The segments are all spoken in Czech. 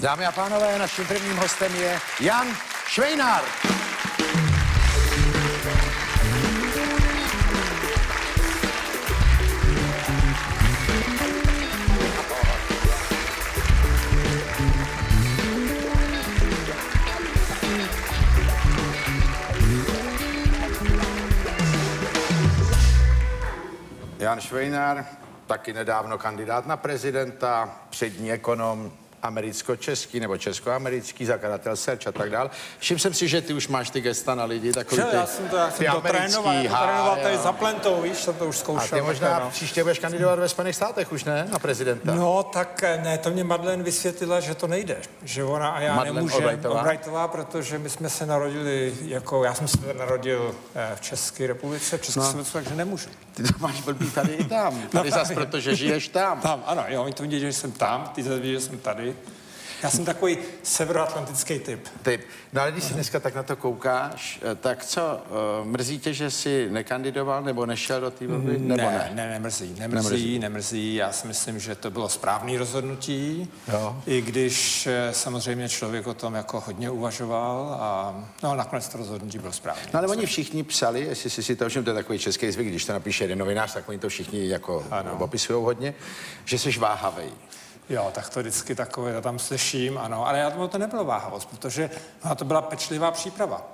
Dámy a pánové, naším prvním hostem je Jan Švejnár. Jan Švejnár, taky nedávno kandidát na prezidenta, přední ekonom, americko-český nebo česko-americký, zakladatel Search a tak dál. Všiml jsem si, že ty už máš ty gesta na lidi, takový ty, já jsem to, já jsem to trénoval, já to trénoval tady za plentou, víš, jsem to už A zkoušel. ty možná tak, no. příště budeš kandidovat ve Spojených státech už, ne? Na prezidenta. No, tak eh, ne, to mě Madeleine vysvětlila, že to nejde. Že ona a já Madeleine nemůžeme. Albrightová? Albrightová, protože my jsme se narodili, jako já jsem se narodil eh, v České republice, v Československu, takže nemůžu. Ty to máš blbý tady i tam. Tady zas, právě. protože žiješ tam. Tam, ano, jo, oni to vidí, že jsem tam, ty zase vidí, že jsem tady. Já jsem takový severoatlantický typ. Ty, no ale když si dneska tak na to koukáš, eh, tak co, eh, mrzí tě, že jsi nekandidoval nebo nešel do té volby, nebo ne, ne? ne, nemrzí, nemrzí, Nemrzí. nemrzí. Já si myslím, že to bylo správné rozhodnutí, Jo. i když eh, samozřejmě člověk o tom jako hodně uvažoval a no, nakonec to rozhodnutí bylo správné. No ale oni všichni psali, jestli si si to všiml, to je takový český zvyk, když to napíše jeden novinář, tak oni to všichni jako Ano. opisují hodně, že jsi váhavej. Jo, tak to vždycky takové, já tam slyším, ano, ale já tomu to nebylo váhavost, protože no, to byla pečlivá příprava.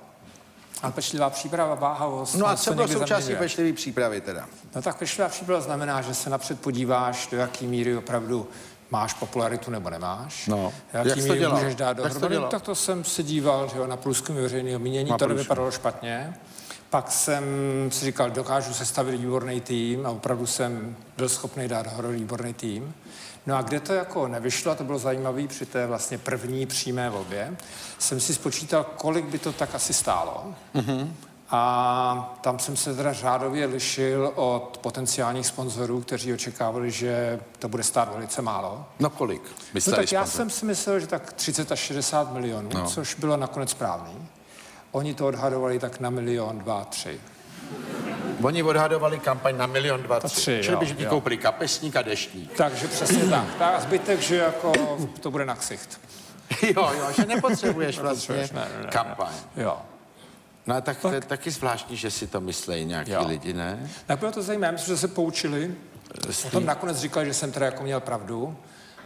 A pečlivá příprava, váhavost. No a co bylo součástí pečlivé přípravy teda? No tak pečlivá příprava znamená, že se napřed podíváš, do jaký míry opravdu máš popularitu nebo nemáš. No. Jak jaký jsi to dělal? můžeš dát Jak dohromady. Tak to jsem se díval že jo, na průzkumy veřejného mínění, to průzkum. nevypadalo špatně. Pak jsem si říkal, dokážu sestavit výborný tým a opravdu jsem byl schopný dát dohromady výborný tým. No a kde to jako nevyšlo, a to bylo zajímavé při té vlastně první přímé volbě, jsem si spočítal, kolik by to tak asi stálo. Mm-hmm. A tam jsem se teda řádově lišil od potenciálních sponzorů, kteří očekávali, že to bude stát velice málo. No kolik? No tak já jsem si myslel, že tak 30 až 60 milionů, no. což bylo nakonec správný. Oni to odhadovali tak na milion, dva, tři. Oni odhadovali kampaň na milion dva, tři. tři, Čili by ti koupili kapesník a deštník. Takže přesně tak. tak. A zbytek, že jako to bude na ksicht. jo, jo, že nepotřebuješ vlastně ne, ne, ne. kampaň. Jo. No a tak to je taky zvláštní, že si to myslejí nějaký Jo. lidi, ne? Tak bylo to zajímavé, myslím, že se poučili. Potom nakonec říkali, že jsem teda jako měl pravdu.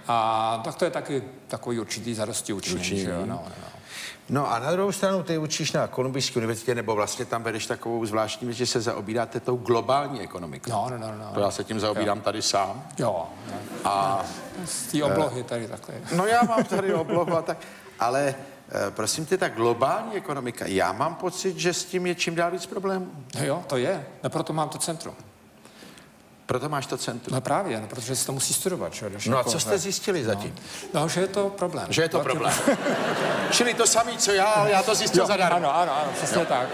A tak to je taky takový určitý zadosti Učinění. že jo? No, no, no. No a na druhou stranu ty učíš na Kolumbijské univerzitě, nebo vlastně tam vedeš takovou zvláštní věc, že se zaobíráte tou globální ekonomikou. No, no, no, no. To já se tím zaobírám tady sám. Jo, no. A z té oblohy tady takhle. no já mám tady oblohu a tak, ale eh, prosím tě, ta globální ekonomika, já mám pocit, že s tím je čím dál víc problémů. No jo, to je. No proto mám to centrum. Proto máš to centrum. No právě, no, protože se to musí studovat. Že? Když No a jako- co jste zjistili zatím? No, že je to problém. Že je to Velký problém. Čili to samé, co já, ale já to zjistil Jo, zadarmo. ano, ano, ano, přesně tak.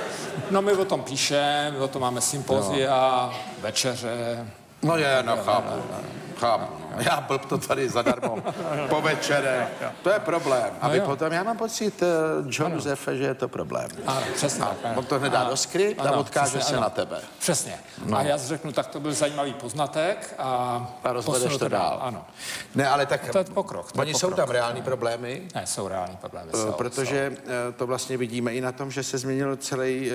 No my o tom píšeme, my o tom máme sympozia, večeře. No je, no chápu. Chápu. No. Já blb to tady zadarmo po večere. To je problém. A vy jo. potom, já mám pocit, eh, John Josefe, že je to problém. Ano, přesně tak. ano. On to hned dá do skrypt a odkáže přesně, se ano. na tebe. Přesně. No. A já si řeknu, tak to byl zajímavý poznatek a, A rozvedeš to dál. Ano. Ne, ale tak... To je pokrok, to je Oni jsou pokrok. tam reální problémy, Ne, jsou reální problémy. eh, Jsou, protože eh, to vlastně vidíme i na tom, že se změnil celý eh,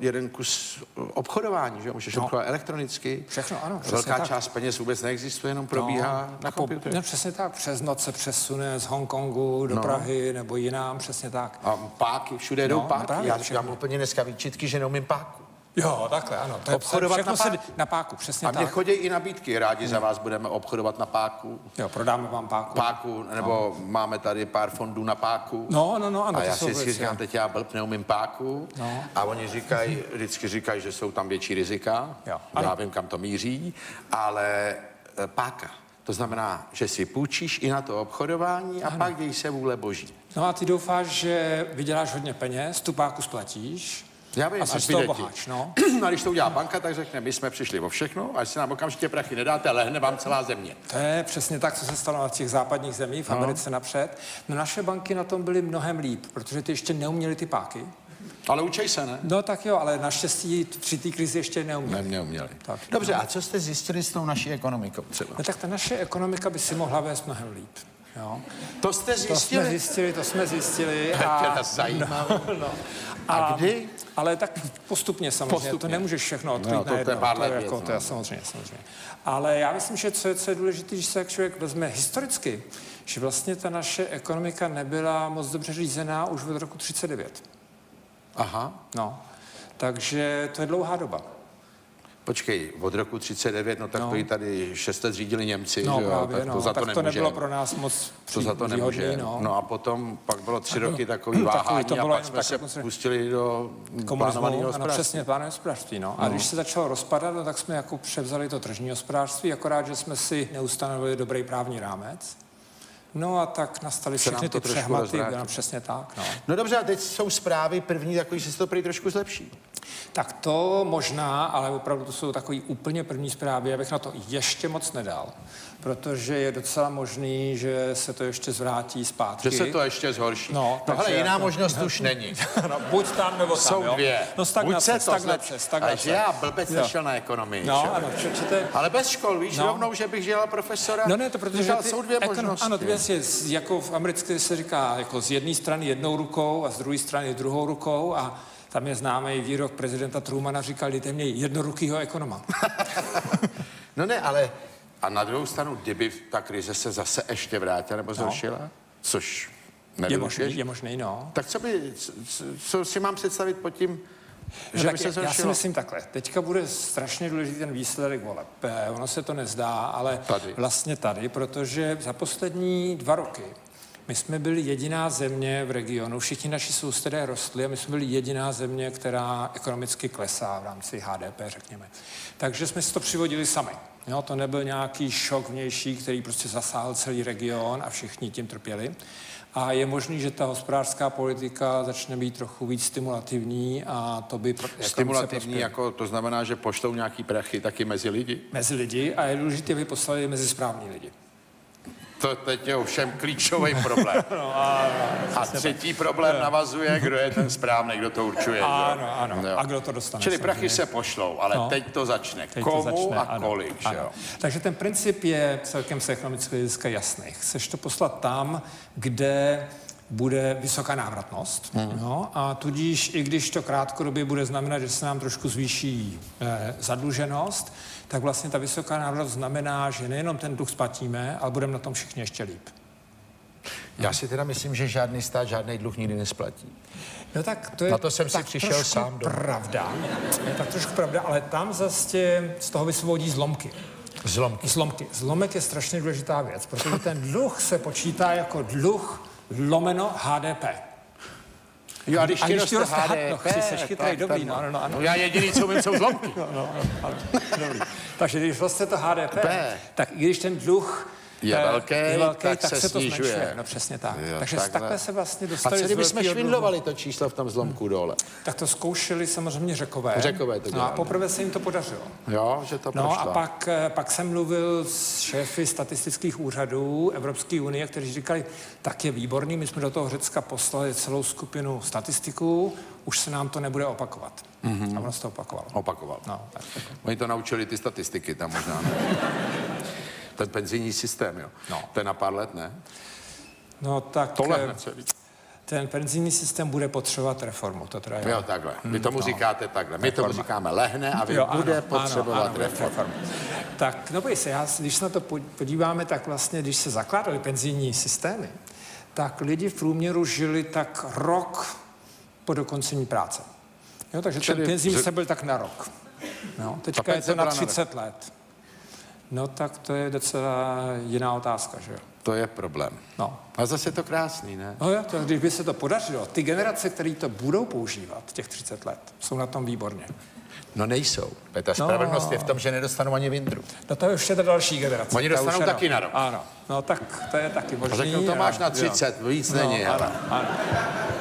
jeden kus obchodování, že můžeš No. obchodovat elektronicky. Všechno, ano, Velká tak. část peněz vůbec neexistuje, jenom probíhá No, na po, počítači. no, přesně tak, přes noc se přesune z Hongkongu do No. Prahy nebo jinam, přesně tak. A páky, všude jdou No, páky. právě, Já všechno. mám úplně dneska výčitky, že neumím páku. Jo, takhle, ano. To je Obchodovat všechno na se páku. na páku, přesně A mně tak. chodí i nabídky, rádi za vás budeme obchodovat na páku. Jo, prodáme vám páku. Páku, nebo máme tady pár fondů na páku. No, no, no, ano, a já si vždycky říkám, teď já blb neumím páku. No. A oni říkají, vždycky říkají, že jsou tam větší rizika. Jo, Já ano. vím, kam to míří, ale e, páka. To znamená, že si půjčíš i na to obchodování a pak děj se vůle boží. No a ty doufáš, že vyděláš hodně peněz, tu páku splatíš Já vím, a jsi až z toho boháč, no. No a když to udělá banka, tak řekne, my jsme přišli o všechno, a jestli nám okamžitě prachy nedáte, lehne vám celá země. To je přesně tak, co se stalo na těch západních zemích, v Americe napřed. No naše banky na tom byly mnohem líp, protože ty ještě neuměly ty páky. Ale učej se, ne? No tak jo, ale naštěstí při té krizi ještě neuměli. Ne, neuměli. Tak. Dobře, a co jste zjistili s tou naší ekonomikou třeba? No tak ta naše ekonomika by si mohla vést mnohem líp. Jo. To jste To zjistili? jsme zjistili, to jsme zjistili. To A, teda zajímavé. no. A kdy? Ale tak postupně samozřejmě, Postupně. to nemůžeš všechno odkrýt No, to- to je najednou, pár to, let jako, věc, to je no. samozřejmě, samozřejmě. Ale já myslím, že co je, co je důležité, když se jak člověk vezme historicky, že vlastně ta naše ekonomika nebyla moc dobře řízená už od roku 39. Aha. No. Takže to je dlouhá doba. Počkej, od roku 39, no tak No. to ji tady šest let řídili Němci, No že jo? právě, tak no. to za tak to to nemůže. nebylo pro nás moc To za to výhodný, nemůže. No. No a potom pak bylo tři roky takový váhání to a bylo pak jenom jsme tak, se jako se- pustili do plánovaného komunismu, ano, hospodářství. přesně, plánové hospodářství. No. A když se začalo rozpadat, no, tak jsme jako převzali to tržní hospodářství, akorát, že jsme si neustanovili dobrý právní rámec. No a tak nastaly Se všechny to ty přehmaty, no, přesně tak. No. No dobře, a teď jsou zprávy první takový, že se to prý trošku zlepší. Tak to možná, ale opravdu to jsou takový úplně první zprávy, já bych na to ještě moc nedal, protože je docela možný, že se to ještě zvrátí zpátky. Že se to ještě zhorší. No, no ale takže jiná jako- možnost už není. no, buď tam, nebo tam, Jsou jo? dvě. No stagnace, Buď se to stagnace, stagnace. Ale že já blbec Jo. nešel na ekonomii. No, šel. ano, přečete, Ale bez škol, víš, No. rovnou, že bych dělal profesora. No ne, to protože ty, jsou dvě ekonom- možnosti. Ano, dvě je, jako v americké se říká, jako z jedné strany jednou rukou a z druhé strany druhou rukou a tam je známý výrok prezidenta Trumana, říkal, dejte mě jednorukýho ekonoma. No ne, ale a na druhou stranu, kdyby ta krize se zase ještě vrátila nebo zhoršila, což Je nevylučuješ, možný, je možný, no. tak co by, co, co si mám představit pod tím, No že tak by se já- já si zhoršilo? myslím takhle. Teďka bude strašně důležitý ten výsledek voleb. Eh, Ono se to nezdá, ale Tady. vlastně tady, protože za poslední dva roky my jsme byli jediná země v regionu, všichni naši sousedé rostli a my jsme byli jediná země, která ekonomicky klesá v rámci HDP, řekněme. Takže jsme si to přivodili sami. Jo, to nebyl nějaký šok vnější, který prostě zasáhl celý region a všichni tím trpěli. A je možný, že ta hospodářská politika začne být trochu víc stimulativní a to by pro- ekonomice Stimulativní, jako to znamená, že pošlou nějaký prachy taky mezi lidi. mezi lidi a je důležité, aby poslali mezi správní lidi. To teď je ovšem klíčový problém. No, a třetí problém navazuje, kdo je ten správný, kdo to určuje. Ano, ano. Jo. A kdo to dostane? Čili prachy se pošlou, ale No. teď to začne. Teď Komu to začne, a ano, kolik, ano. jo? Takže ten princip je celkem z ekonomického hlediska jasný. Chceš to poslat tam, kde bude vysoká návratnost. Mhm. No, a tudíž, i když to krátkodobě bude znamenat, že se nám trošku zvýší eh, zadluženost, tak vlastně ta vysoká návratnost znamená, že nejenom ten dluh splatíme, ale budeme na tom všichni ještě líp. Já si teda myslím, že žádný stát žádný dluh nikdy nesplatí. No tak to je Na to jsem si přišel sám domů. pravda. Je tak trošku pravda, ale tam zase z toho vysvobodí zlomky. Zlomky. Zlomky. Zlomek je strašně důležitá věc, protože ten dluh se počítá jako dluh lomeno HDP. Jo, a když A ti když ti roste roste HDP, no, ty seš chytrý, tak dobrý, ten- no, ano, ano. No já jediný, co vím, jsou zlomky. No, no, ano, dobrý. Takže když roste to HDP, P. tak i když ten dluh Je eh, velký, je velký tak tak, se se to snižuje. zmenšuje. No přesně tak. Jo, Takže takhle. takhle. se vlastně A dostali co jsme velkého dluhu. švindlovali to číslo v tom zlomku dole? Tak to zkoušeli samozřejmě řekové. Řekové to no a dělali. poprvé se jim to podařilo. Jo, že to No prošlo. a pak, eh, pak jsem mluvil s šéfy statistických úřadů Evropské unie, kteří říkali, tak je výborný, my jsme do toho Řecka poslali celou skupinu statistiků, už se nám to nebude opakovat. Mm-hmm. A ono se to opakovalo. Opakoval. No, tak, tak. Oni to naučili ty statistiky tam možná. Ne? Ten penzijní systém, jo. No. To je na pár let, ne? no tak To eh, lehne celý. ten penzijní systém bude potřebovat reformu. To teda je. Jo, takhle. Vy tomu říkáte takhle. My tomu říkáme lehne a vy Jo, ano, bude ano, potřebovat ano, bude reformu. Tak, no se, já, když se na to podíváme, tak vlastně, když se zakládaly penzijní systémy, tak lidi v průměru žili tak rok po dokončení práce. Jo, takže Čili ten penzijní systém byl tak na rok. No, teďka je to na byla na rok. 30 let. No tak to je docela jiná otázka, že jo? To je problém. No. A zase je to krásný, ne? No jo, to, když by se to podařilo, ty generace, které to budou používat, těch 30 let, jsou na tom výborně. No nejsou. Ta spravedlnost je v tom, že nedostanou ani vindru. No to je už ta další generace. Oni Ta dostanou už je taky no. na rok. Ano, no tak to je taky A možný. řeknou, to máš a- na jo. 30, víc není. No, ale. ano, ano.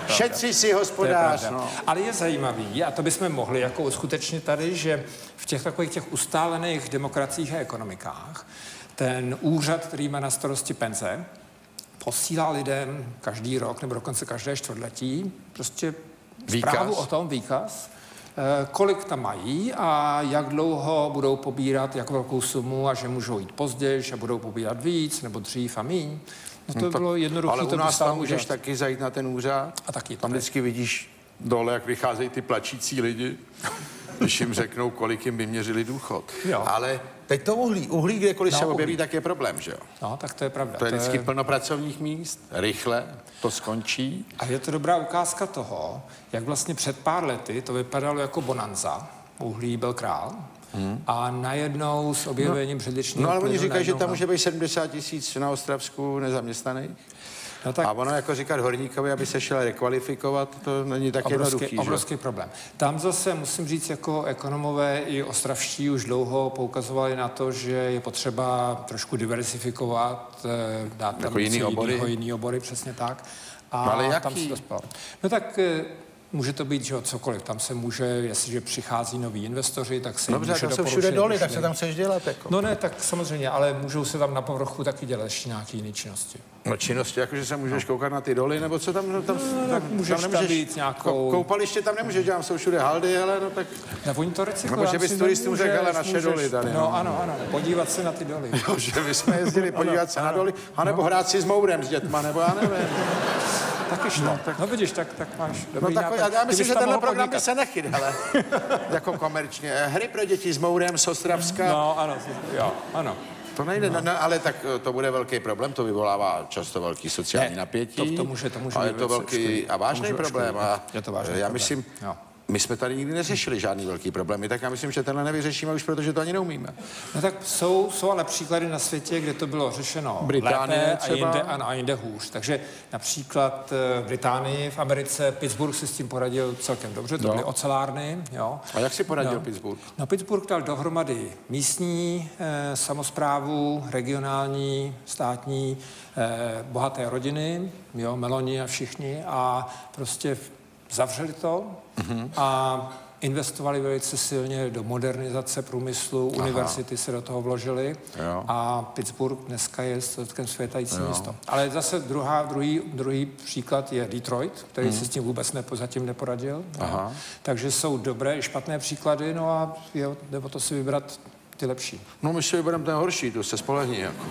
Šetří si je hospodář. pravda. No. Ale je zajímavý, a to bychom mohli jako uskutečnit tady, že v těch takových těch ustálených demokraciích a ekonomikách ten úřad, který má na starosti penze, posílá lidem každý rok nebo dokonce každé čtvrtletí prostě Výkaz. zprávu o tom, výkaz, kolik tam mají a jak dlouho budou pobírat, jak velkou sumu a že můžou jít později, že budou pobírat víc nebo dřív a míň. No to no, bylo jednoduché. Ale u nás tam můžeš taky zajít na ten úřad. A taky. Tam vždycky vidíš dole, jak vycházejí ty plačící lidi, když jim řeknou, kolik jim by měřili důchod. Jo. Ale teď to uhlí, uhlí kdekoliv no, se objeví, uhlí. tak je problém, že jo? No, tak to je pravda. To je vždycky je... plno pracovních míst, rychle to skončí. A je to dobrá ukázka toho, jak vlastně před pár lety to vypadalo jako bonanza. Uhlí byl král, Hmm. A najednou s objevením no, břidličního No ale oni říkají, že tam může být 70 tisíc na Ostravsku nezaměstnaných. No tak... A ono jako říkat horníkovi, aby se šel rekvalifikovat, to není tak obrovský, jednoduchý. Obrovský že? problém. Tam zase musím říct, jako ekonomové i ostravští už dlouho poukazovali na to, že je potřeba trošku diversifikovat, eh, dát tam jako jiný obory. jiný obory, přesně tak. A no ale jaký? tam se to No tak eh, Může to být, že jo, cokoliv. Tam se může, jestliže přichází noví investoři, tak se Dobře, může tak jsou všude doly, tak se tam chceš dělat. Jako. No ne, tak samozřejmě, ale můžou se tam na povrchu taky dělat ještě nějaké jiné činnosti. No činnosti, jakože se můžeš no. koukat na ty doly, nebo co tam, no, tam, no, tak, můžeš tam, nemůžeš, tam být nějakou... Koupaliště tam nemůžeš dělat, jsou všude haldy, ale no tak... Na oni to recyklují. Nebo že bys turistům řekl, ale naše doly tady. No, no ano, ano, podívat se na ty doly. Jo, že bychom jezdili podívat se na doly, anebo hrát si s mourem s dětma, nebo já nevím. Taky šlo. No, tak... no vidíš, tak, tak máš dobrý no, tak, Já myslím, že tenhle program by se nechyt, ale jako komerčně. Hry pro děti s Mourem z Ostravska. No, ano, jo, ano. To nejde, no. no, ale tak eh, to bude velký problém, to vyvolává často velký sociální ne, napětí. To, to může, to může ale je to velký a vážný problém. A je to vážný já problém. myslím, jo my jsme tady nikdy neřešili žádný velký problémy, tak já myslím, že tenhle nevyřešíme už, protože to ani neumíme. No tak jsou, jsou ale příklady na světě, kde to bylo řešeno Británie lépe třeba. a jinde, a, a jinde hůř. Takže například v eh, Británii, v Americe, Pittsburgh si s tím poradil celkem dobře, to no. byly ocelárny. Jo. A jak si poradil no. Pittsburgh? No Pittsburgh dal dohromady místní eh, samozprávu, regionální, státní, eh, bohaté rodiny, jo, Meloni a všichni a prostě zavřeli to mm-hmm. a investovali velice silně do modernizace průmyslu, Aha. univerzity se do toho vložily a Pittsburgh dneska je celkem světající město. Ale zase druhá, druhý, druhý příklad je Detroit, který mm. si s tím vůbec nepo, zatím neporadil. Aha. Takže jsou dobré i špatné příklady, no a je, nebo to si vybrat ty lepší. No my si vybereme ten horší, to se spolehní jako.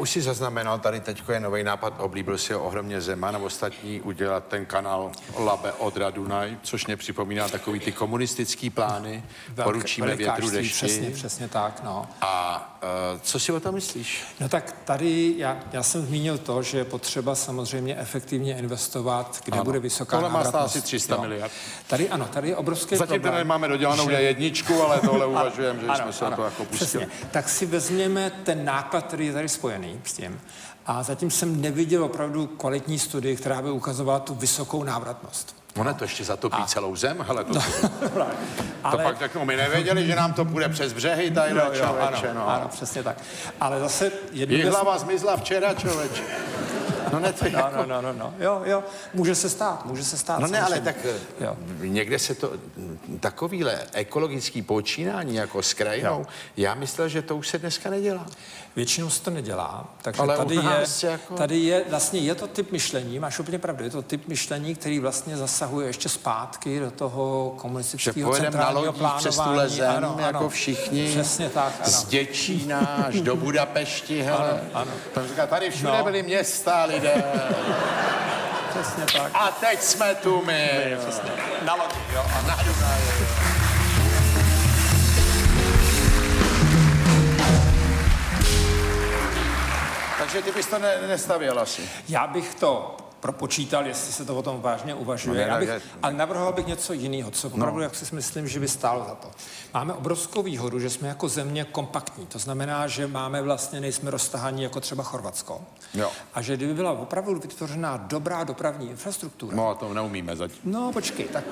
Už si zaznamenal, tady teď je nový nápad, oblíbil si ho ohromně Zeman a ostatní udělat ten kanál Labe od Dunaj, což mě připomíná takový ty komunistický plány, Velk, poručíme větru dešti. Přesně, přesně tak, no. A uh, co si o tom myslíš? No tak tady já, já jsem zmínil to, že je potřeba samozřejmě efektivně investovat, kde ano. bude vysoká Tohle má stát asi 300 jo. miliard. Tady ano, tady je obrovský Zatím problém. Zatím nemáme dodělanou že... jedničku, ale tohle uvažujeme, že ano, jsme se ano, to jako pustili. Přesně. Tak si vezměme ten náklad, který je tady spojený s tím. A zatím jsem neviděl opravdu kvalitní studii, která by ukazovala tu vysokou návratnost. Ono to ještě zatopí a... celou zem, hele to. No, ale... To pak řeknu, my nevěděli, že nám to půjde přes břehy, tady jo, jo, ano, no. ano, přesně tak. Ale zase... Jednu hlava zmizla včera, člověče. No ne, to jako... no, no, no, no, jo, jo, může se stát, může se stát. No ne, ale tak jo. někde se to, takovýhle ekologický počínání jako s krajinou, jo. já myslel, že to už se dneska nedělá. Většinou se to nedělá, takže ale tady je, jako... tady je, vlastně je to typ myšlení, máš úplně pravdu, je to typ myšlení, který vlastně zasahuje ještě zpátky do toho komunistického centrálního plánování. přes tuhle zem, ano, jako ano, všichni. Přesně tak, ano. Z Děčína až do Budapešti, hele. Ano, ano. Tam říká, tady všude no. byly města, lidé. Přesně tak. A teď jsme tu my. my přesně. Na lodi, jo. A na Dunaji. Takže ty bys to ne, nestavěl asi. Já bych to propočítal, jestli se to o tom vážně uvažuje. No, bych, ale navrhoval bych něco jiného, co opravdu, no. jak si myslím, že by stálo za to. Máme obrovskou výhodu, že jsme jako země kompaktní. To znamená, že máme vlastně, nejsme roztahaní jako třeba Chorvatsko. Jo. A že kdyby byla opravdu vytvořená dobrá dopravní infrastruktura. No a to neumíme zatím. No počkej, tak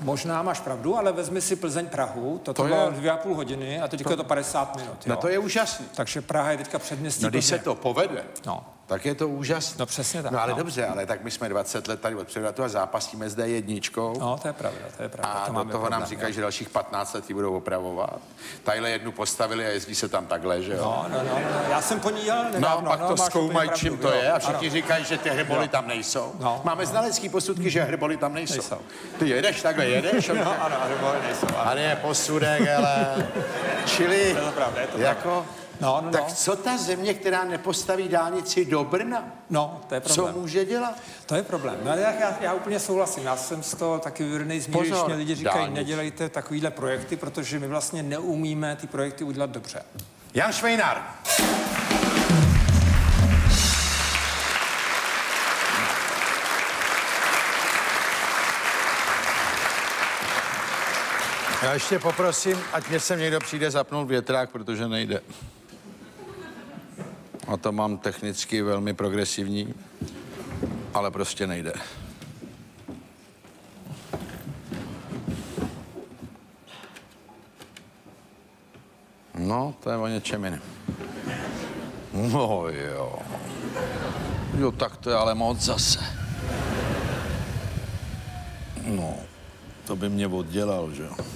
možná máš pravdu, ale vezmi si Plzeň Prahu, to, to bylo dvě a půl hodiny a teď to... je to 50 minut. Jo? No to je úžasný. Takže Praha je teďka předměstí. No když se to povede, no Tak je to úžasné. No přesně tak, No ale no. dobře, ale tak my jsme 20 let tady od převratu a zápasíme s D1. No, to je pravda, to je pravda. A to do toho problém, nám říkají, no. že dalších 15 let ji budou opravovat. Tadyhle jednu postavili a jezdí se tam takhle, že jo? No, no, no, no, já jsem po ní jel No, nedávno. pak to máš zkoumají, čím to je a všichni Ano. říkají, že ty hrboli tam nejsou. No. Máme znalecký posudky, že hrboli tam nejsou. Nejsou. Ty jedeš takhle, jedeš? No, ano, hrboli nejsou. Ano. Tady je posudek, ale... Čili... Je to pravda, je to jako... No, no, tak no. co ta země, která nepostaví dálnici do Brna? No, to je Co problém. může dělat? To je problém. No, ale já, já, já úplně souhlasím. Já jsem z toho taky vyvrnej z míry, když mě lidi říkají, dálnic. nedělejte takovýhle projekty, protože my vlastně neumíme ty projekty udělat dobře. Jan Švejnár. Já ještě poprosím, ať mě sem někdo přijde zapnout větrák, protože nejde. A to mám technicky velmi progresivní, ale prostě nejde. No, to je o něčem jiném. No jo. Jo, tak to je ale moc zase. No, to by mě oddělal, že jo.